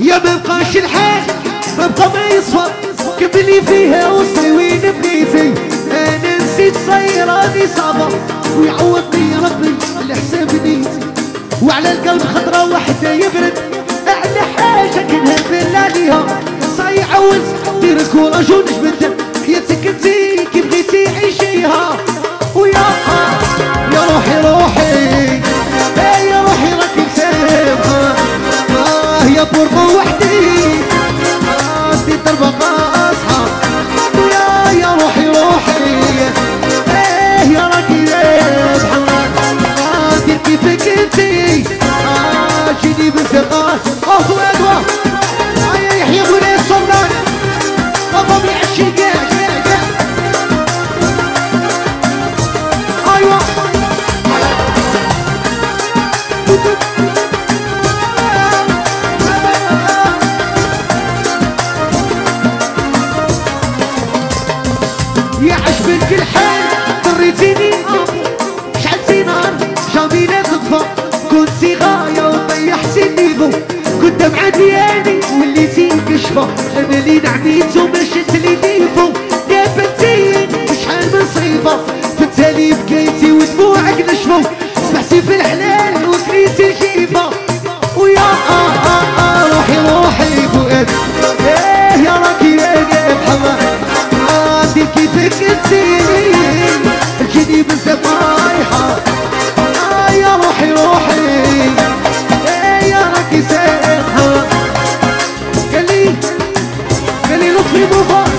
يا ما بقاش الحال ما بقى ما يصفى كملي فيها وصلي وين بنيتي. أنا نسيت صيراني صعبة ويعوضني ربي على حساب نيتي. وعلى القلب خضرة وحدة يبرد أعلى حاجة كنهبل عليها صايع عوز دير كوراج ونجبد حياتك انتي كي يا بوربو وحدي. سدي ضربة قاصحة يا يا روحي روحي. إيه يا راكي رابحة آه دير كيفك انتي. جيني بالثقات عجبك الحال طريتيني شعلتي نار جميلة تطفى. كنتي غاية وطيحتي النيفو قدام عدياني وليتي كشفة أملي نعميتو ما شفت لي نيفو. شحال من صيفة. في بكيتي ودموعك نشفو. سمعتي في الحلال حسين الكذب بالزق رايحة آه يا روحي روحي. إيه يا ركي سيرها. قال لي قال لي لطفي مفاجأة